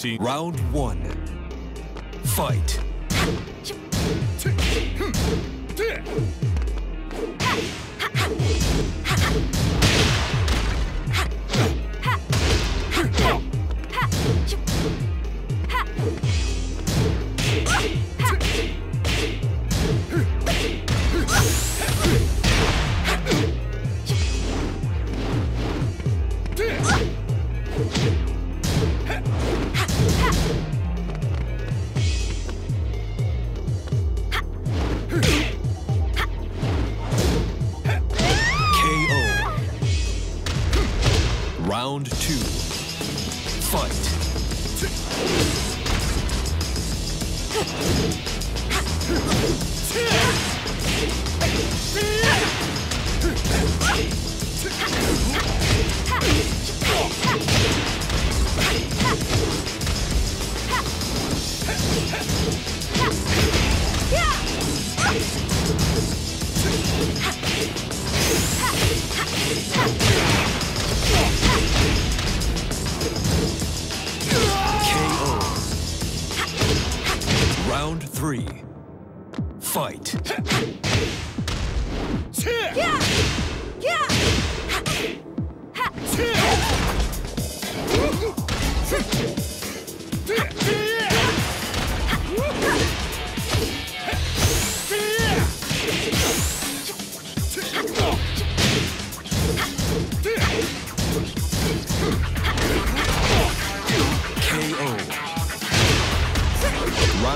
See, Round one. Fight. Hmm. Round two. Fight. Round three. Fight.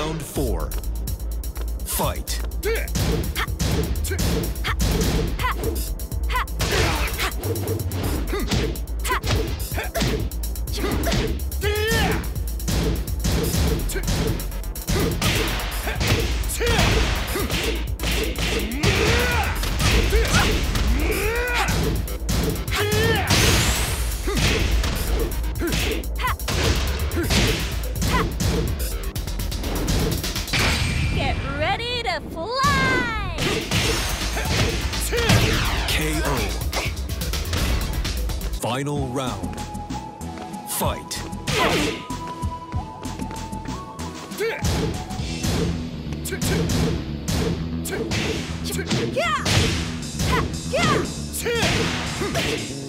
Round four. Fight. Final round. Fight. KO. You